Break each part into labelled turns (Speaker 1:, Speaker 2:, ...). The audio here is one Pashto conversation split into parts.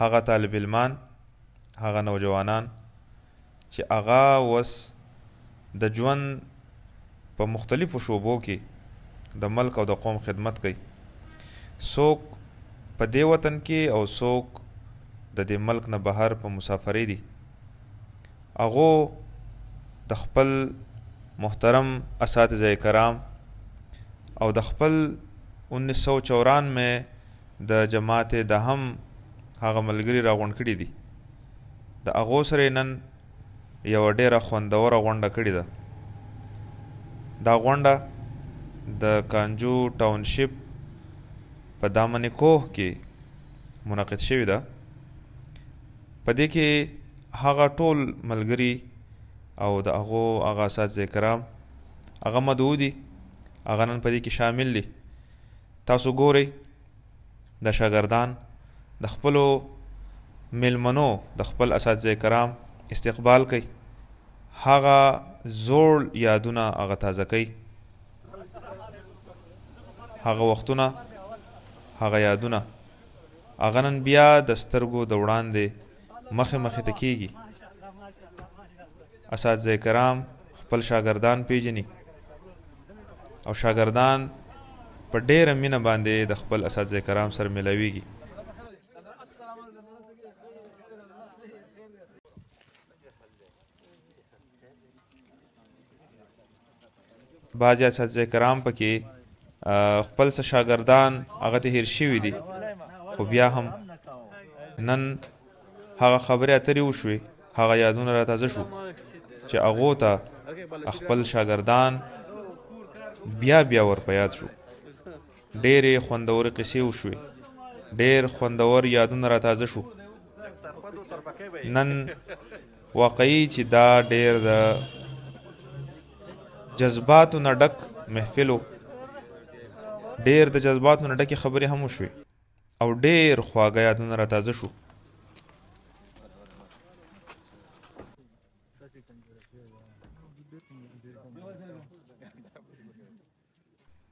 Speaker 1: هغه طالب علمان هغه نوجوانان چې هغه وس د ژوند په مختلفو شوبو کې د ملک او د قوم خدمت کوي سوک په دې وطن کې او سوک د دې ملک نه بهر په مسافرې دي هغه د خپل محترم اساتذه کرام او د خپل 1994 مې د جماعت د هم هغه ملګري راغونډ کړي دي د هغو سره نن یو ډیره خوندوره غونډه کړې ده دا غونډه د کانجو ټاونشپ په دامنې کوه کې منعقد شوې ده په دې کې هغه ټول ملګري او د هغو هغه اساتذه کرام هغه مدعو دي هغه نن په دې کې شامل دي تاسو ګورئ دا شاګردان د خپلو مېلمنو د خپل اساتذه کرام استقبال کوي هغه زوړ یادونه هغه تازه کوي هغه وختونه هغه یادونه هغه نن بیا د سترګو د وړاندې مخې مخې ته کېږي اساتذه کرام خپل شاګردان پیژني او شاګردان په ډیره مینه باندې د خپل اساتذه کرام سره ملاویږي بعضې اساتذه کرام پکې خپل څه شاګردان هغه ته هیر شوي دي خو بیا هم نن هغه خبرې اترې وشوې هغه یادونه را تازه شو چې هغو ته خپل شاګردان بیا بیا ور په یاد شو ډېرې خوندورې قصې وشوې ډېر خوندور یادونه را تازه شو نن واقعي چې دا ډېر د جذباتو نه ډک محفل و ډېر د جذباتو نه ډکې خبرې هم وشوې او ډېر خواږه یادونه راتازه شو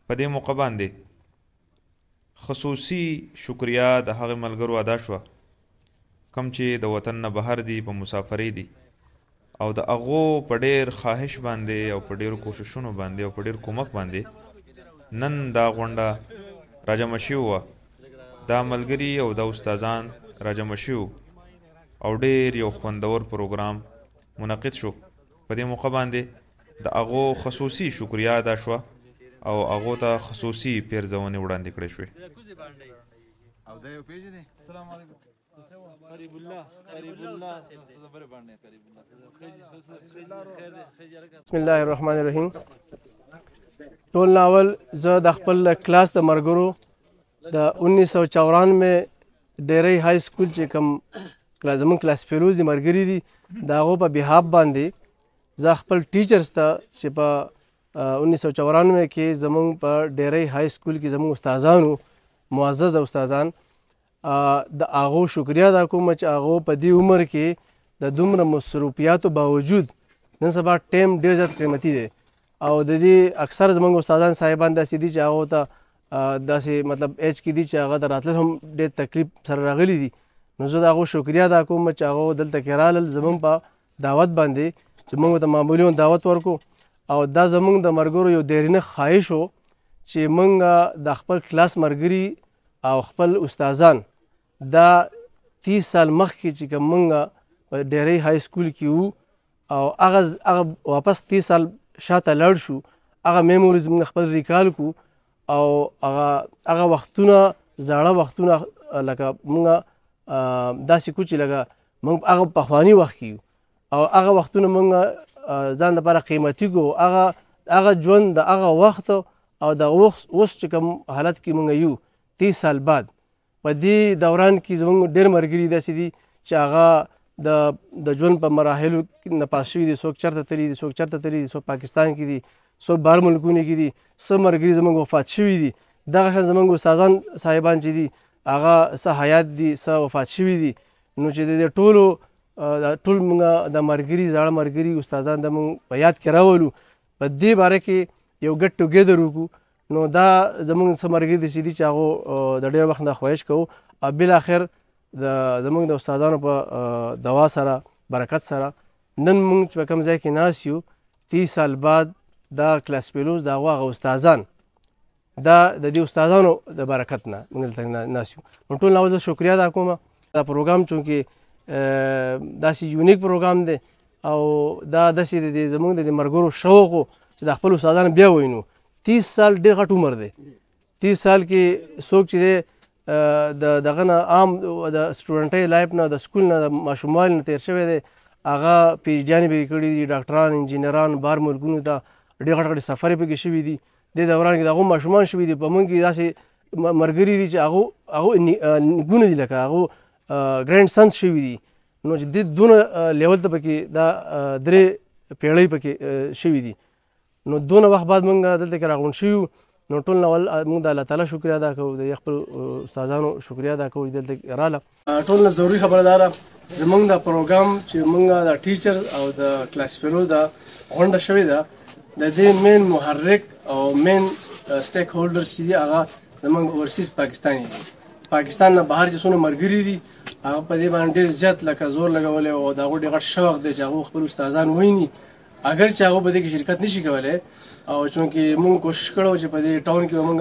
Speaker 1: په دې موقع باندې خصوصي شکریا د هغه ملګرو ادا شوه کم چې د وطن نه بهر دي په مسافرۍ دي او د هغو په ډېر خواهش باندې او په ډېرو کوششونو باندې او په ډېر کومک باندې نن دا غونډه راجم شوې وه دا ملګري او دا استادان راجم شو او ډېر یو خوندور پروګرام منعقد شو په دې موقع باندې د هغو خصوصي شکریا ادا شوه او هغو ته خصوصي پیرزونې وړاندې کړې شوې.
Speaker 2: قریب الله قریب الله صبر باندې قریب الله
Speaker 3: بسم الله الرحمن الرحیم ټول ناول زه د خپل کلاس د مرګرو د 1994 ډیری های سکول چې کوم کلاس زمون کلاس فیروزي مرګري دي دا غو په بهاب باندې زه خپل ټیچرز ته چې په انیس سو چورانوې کې زمونږ په ډیری های سکول کې زمونږ استادانو معزز استادان د هغو شکریا ادا کوم چې هغو په دې عمر کې د دومره مصروفیاتو باوجود نن سبا ټیم ډیر زیات قیمتي دی او د دې اکثر زمونږ استادان صاحبان داسې دي چې هغو ته داسې مطلب ایج کې دي چې هغه ته راتلل هم ډېر تکلیف سره راغلي دي نو زه د هغو شکریا ادا کوم چې هغو دلته کې رالل زمونږ په دعوت باندې چې موږ ته معمولیون دعوت ورکو او دا زمونږ د مرګرو یو دیرینه خواهش وو چې موږ د خپل کلاس مرګري او خپل استادان دا 30 سال مخکې چې کوم موږ په ډیری های سکول کې وو او هغه هغه واپس 30 سال شاته لاړ شو هغه میموریز موږ خپل ریکال کو او هغه هغه وختونه زاړه وختونه لکه مونږه داسې کو چې لکه مونږ هغه په خواني وخت کې او هغه وختونه مونږ ځان لپاره قیمتي کو هغه هغه ژوند د هغه وخت او د اوس چې کوم حالت کې مونږ یو 30 سال بعد په دې دوران کې زموږ ډېر ملګري داسې دي چې هغه د د ژوند په مراحلو نه پاس شوي دي څوک چرته تللي دي څوک چرته تللي دي څوک پاکستان کې دي څوک بهر ملکونو کې دي څه ملګري زموږ وفات شوي دي دغه شان زموږ استادان صاحبان چې دي هغه څه حیات دي څه وفات شوي دي نو چې د ټولو ټول موږ د مرګري زاړه مرګري استادان د موږ په یاد کې راولو په دې باره کې یو ګټ ټوګیدر وکړو نو دا زمونږ څه ملګري داسې دي چې هغو د ډېر وخت نه خواهش کوو او بالاخر د زمونږ د استادانو په دوا سره برکت سره نن مونږ چې په کوم ځای کې ناست یو تیس سال بعد دا کلاس پیلوز د هغو هغه استادان دا د دې استادانو د برکت نه موږ دلته ناست یو نو ټول نه زه شکریا ادا کوم دا پروګرام چونکې داسې یونیک پروګرام دی او دا داسې د زمونږ د ملګرو شوق و چې د خپلو استادانو بیا وینو 30 سال ډیر غټ عمر دی 30 سال کې څوک چې د دغه نه عام د سټوډنټي لایف نه د سکول نه د ماشوموالي نه تیر شوی دی هغه پی ایچ ډیانې به کړي دي ډاکټران انجینران بار ملکونو ته ډېر غټ غټ سفرې پکې شوي دي د دوران کې دغه ماشومان شوي دي په مونږ کې داسې مرګري دي چې هغه هغه ګونه دي لکه هغه ګرینډ سنس شوي دي نو چې د دونه لیول ته پکې دا درې پیړۍ پکې شوي دي نو دونه وخت بعد مونږ دلته کې راغونډ شوي نو ټول نه ول مونږ د الله تعالی شکریا ادا کوو د خپل استادانو شکریا ادا کوو چې دلته رااله ټول نه ضروري خبره ده زمونږ د پروګرام چې مونږ د ټیچر او د کلاس فیلو د غونډه شوې ده د دې مین محرک او مین سټیک هولډر چې دی هغه زمونږ اورسیز پاکستاني دي پاکستان نه بهر چې څونه مرګري دي هغه په دې باندې ډېر زیات لکه زور لګولی او د هغو ډېر غټ شوق دی چې هغو خپل استادان ویني اګر چې هغه په دې کې شرکت نشي کولای او چونکې موږ کوشش کړو چې په دې ټاون کې موږ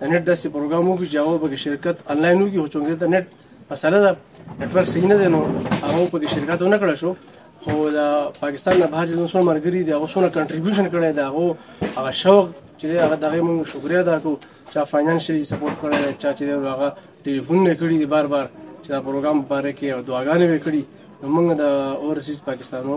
Speaker 3: د نت داسې پروګرام وکړو چې هغه په کې شرکت انلاین وکړي خو چونکې د نت مسله ده نتورک صحیح نه دی نو هغه په کې شرکت ونه کړی شو خو د پاکستان نه بهر چې زموږ څومره ملګري دي هغه څومره کنټریبیوشن کړی دی هغه هغه شوق چې دی هغه د هغې موږ شکریه ادا کړو چا فاینانشلي سپورټ کړی دی چا چې دی هغه ټلیفونونه کړي دي بار بار چې دا پروګرام په باره کې او دعاګانې یې کړي نو موږ د اورسیز پاکستانو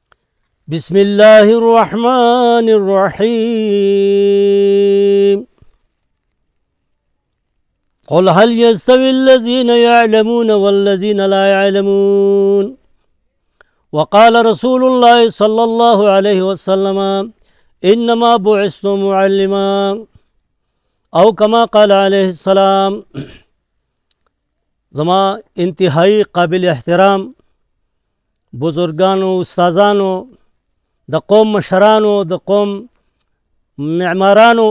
Speaker 4: بسم الله الرحمن الرحيم قل هل يستوي الذين يعلمون والذين لا يعلمون وقال رسول الله صلى الله عليه وسلم إنما بعثت معلما أو كما قال عليه السلام زما انتهائي قابل احترام بزرګانو استادانو د قوم مشرانو د قوم معمارانو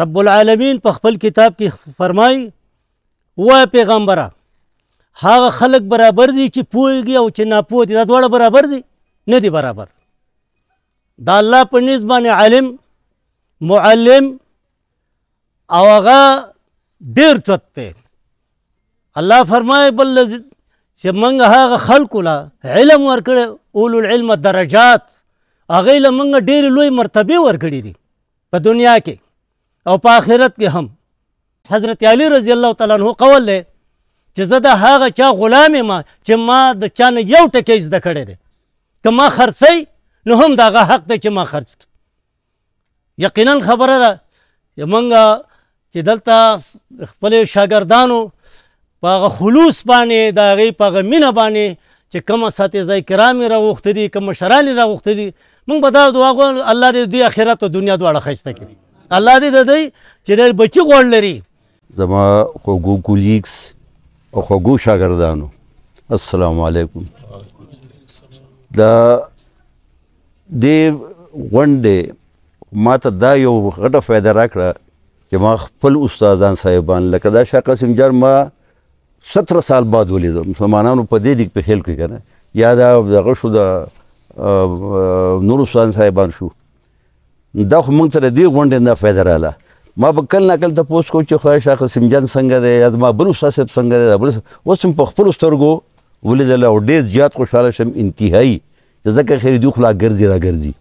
Speaker 4: رب العالمین په خپل کتاب کې فرمای وای پیغمبره هغه خلک برابر دي چې پوهږي او چې ناپوه دي دا دواړه برابر دي نه دي برابر دا الله په نسبانه عالم معلم او هغه ډیر چت دی الله فرمایي بل چې موږ هغه خلکو له علم ورکړی اولو العلم درجات هغه له موږ ډیر لوی مرتبه ورکړي دي په دنیا کې او په آخرت کې هم حضرت علی رضی الله تعالی عنہ قول له چې زه د هغه چا غلام ما چې ما د چا نه یو ټکی زده کړی دی که ما خرڅی نو هم دغه حق دی چې ما خرڅ کړي یقینا خبره ده چې مونږه چې دلته خپل شاګردانو په هغه خلوص باندې د هغې په هغه مینه باندې چې کوم اساتذه کرام یې راغوښتي دي کوم مشران یې راغوښتي دي مونږ به دا دعا غواړو الله دې دې اخرت او دنیا دواړه ښایسته کړي الله دې د دوی چې ډېر بچي غوړ لري
Speaker 5: زما خوږو کولیګز او خوږو شاګردانو السلام علیکم دا دې غونډې ما ته دا یو غټه فایده راکړه چې ما خپل استادان صاحبان لکه دا شاه قاسم جار ما ستر سال بعد ولیدو مسلمانانو په دې دیګ په خیل کې کنه یا دا دغه شو دا نور استادان صاحبان شو دا خو موږ ته د دې غونډې نه فایده راله ما به کل ناکل ته پوس کو چې خواهش هغه سمجن څنګه دی یا زما بل استاد صاحب څنګه دی بل اوس هم په خپل سترګو ولیدل او ډېر زیات خوشاله شم انتهایی چې ځکه خیر دی خو لا ګرځي را ګرځي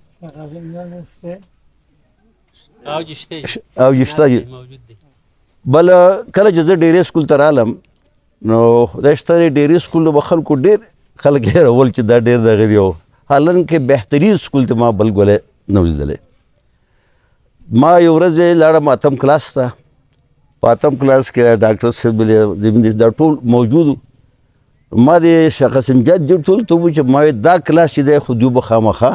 Speaker 4: او جشته
Speaker 5: او
Speaker 4: جشته
Speaker 5: بل کله چې زه ډېرې سکول ته رالم نو خدای شته دی ډېری سکولونو به خلکو ډېر خلک هېرول چې دا ډېر دغه دی حالانکه بهترین سکول ته ما بل ګولی نه لیدلی ما یو ورځ لاړم اتم کلاس ته په اتم کلاس کې ډاکټر صاحب زموږ دا ټول موجودو ما د شیخ قاسم جاد دې ټول ته وویل چې ما دا کلاس چې دی خو دوی به خامخا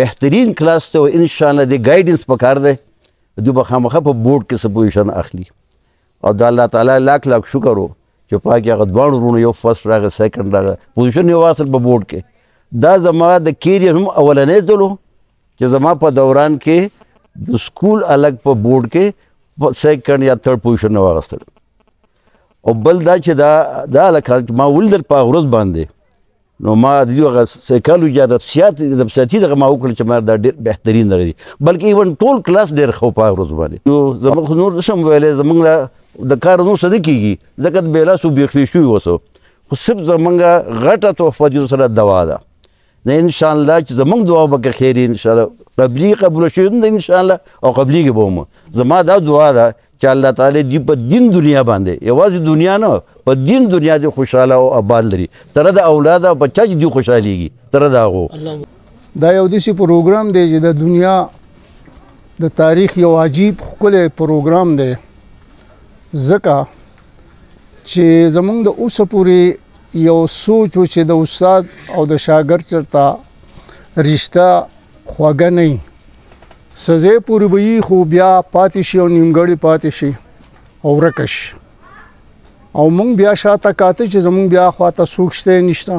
Speaker 5: بهترین کلاس ته ان شاء الله د ګایډنس پکار دی دوی به خامخا په بورډ کې سپوزیشن اخلي او د الله تعالی لاک لاک شکر وو چې پاکي هغه دواړو ورونو یو فرست راغی سیکنډ راغی پوزیشن یې واصل په بورډ کې دا زما د کیریئر هم اولنې ځلو چې زما په دوران کې د سکول الګ په بورډ کې سیکنډ یا تھرد پوزیشن نه واغستل او بل دا چې دا دا لکه ما ولدل په ورځ باندې نو ما د یو غ سایکالوجي یا نفسیات نفسیاتي دغه ما وکړ چې ما دا ډېر بهترین دغه دي بلکې ایون ټول کلاس ډېر خو په ورځ باندې یو زموږ نور نشم ویلې زموږ د کار نور څه نه کیږي ځکه د بیلا سو بیخ شوی وسو خو صرف زموږ غټه تحفه دې سره دوا ده نه ان شاء الله چې زموږ دعا به کې خیر ان شاء الله قبلي قبول شي ان شاء الله او قبليږي به مو زما دا دعا ده چې الله تعالی دی په دین دنیا باندې یوازې دنیا نه په دین دنیا دې خوشاله او آباد لري سره د اولاد او بچا چې دی خوشاليږي سره دا غو
Speaker 6: دا یو دیسی پروګرام دی چې د دنیا د تاریخ یو عجیب خپل پروګرام دی ځکه چې زمونږ د اوسه پوری یو سوچ و چې د استاد او د شاګرد چرته رشتہ خوګه نه څه ځای پورې به یي خو بیا پاتې شي او نیمګړی پاتې شي او ورک شي او مونږ بیا شاته کاته چې زمونږ بیا خواته سوک شته نشته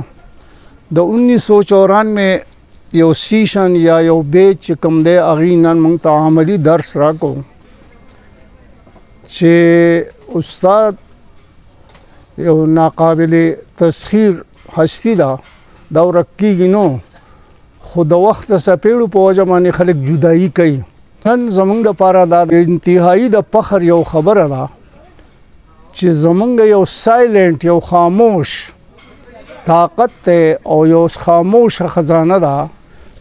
Speaker 6: د 1994 یو سیشن یا یو بیچ چې کوم دی اغي نن موږ ته عملی درس راکو چې استاد یو ناقابل تسخير هستی دا دا ورکیږي نو خو د وخت د سپېړو په وجه باندې خلک جدایي کوي نن زمونږ لپاره دا انتهایی د فخر یو خبره ده چې زمونږ یو سایلنت یو خاموش طاقت ته او یو خاموش خزانه ده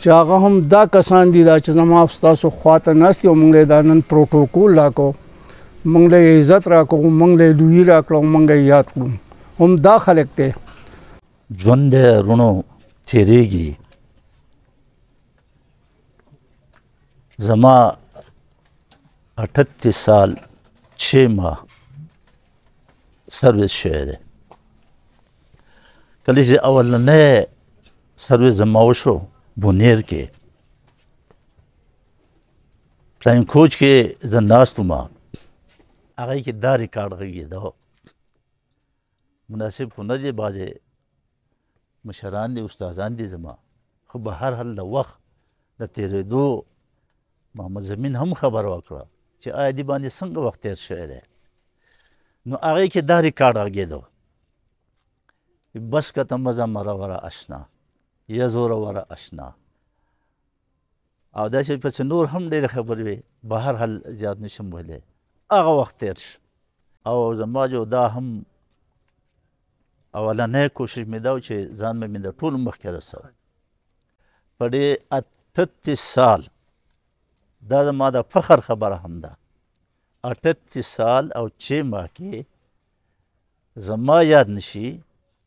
Speaker 6: چې هغه هم دا کسان دي دا چې زما او تاسو خواته نهستي او موږ دا نن پروتوکول راکو موږ له عزت راکو موږ له لوی راکړو موږ یاد کړو هم دا خلک ته
Speaker 7: ژوند دی روڼو تېرېږي زما اټتیس سال چه ما سرویس شوی دی کله چې اولنې سرویس زما وشو بونیر کې پلاین کوچ کې زه ناست وم هغه کې دا ریکارډ غږېده مناسب خو نه دی بعضې مشران دي استادان دي زما خو به هر حال د وخت د تېرېدو محمد زمین هم خبر وکړه چې آیا دی باندې څنګه وخت تېر شوی دی نو هغې کې دا ریکارډ غږېدو بس کته مزه مروره اشنا یا زوروره اشنا او داسې په څه نور هم ډېرې خبرې وې، بهرحال زیات نه شم ویلی. هغه وخت تېر شو او زما جو دا هم اولنی کوشش مې دا و چې ځان به مې د ټولو مخکې رسوم. په دې اتتیس سال دا زما د فخر خبره هم ده، اتتیس سال او چې ماه کې زما یاد نشي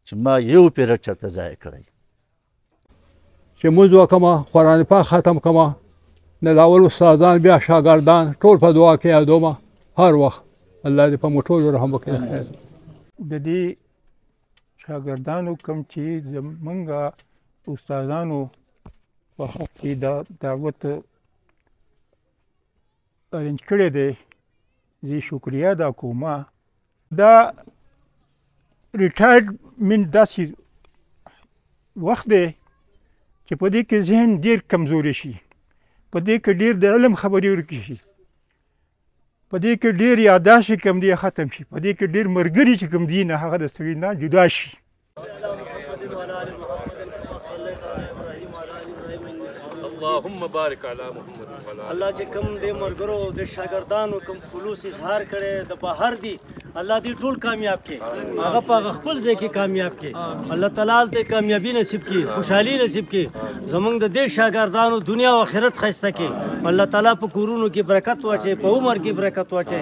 Speaker 7: چې ما یو پیرډ چرته ضایع کړی
Speaker 8: چې مونږ وکما قران پاک ختم کما نه لاول استادان بیا شاګردان ټول په دعا کې یادوم هر وخت الله دې په موټول رحم وکړي
Speaker 9: د دې شاګردانو کم چې زمونږه استادانو په حق کې دا دعوت ارنج کړی دی زه شکریا دا کومه دا ریټایرډ من داسې وخت دی چې په دې کې ذهن ډیر کمزوري شي په دې کې ډیر د علم خبرې ورکې شي په دې کې ډېر یاداشت چې کوم دی ختم شي په دې کې ډېر ملګري چې کوم دي نه هغه د سړي نه جدا شي
Speaker 10: اللهم بارک علی محمد
Speaker 11: الله چې کوم دې مرګرو د شاګردانو کوم خلوص اظهار کړي د بهر دی
Speaker 4: الله دې ټول کامیاب کړي هغه په خپل ځای کې کامیاب کړي الله تعالی ته کامیابی نصیب کړي خوشحالي نصیب کړي زمونږ د دې شاګردانو دنیا او آخرت خسته کړي الله تعالی په کورونو کې برکت واچي په عمر کې برکت واچي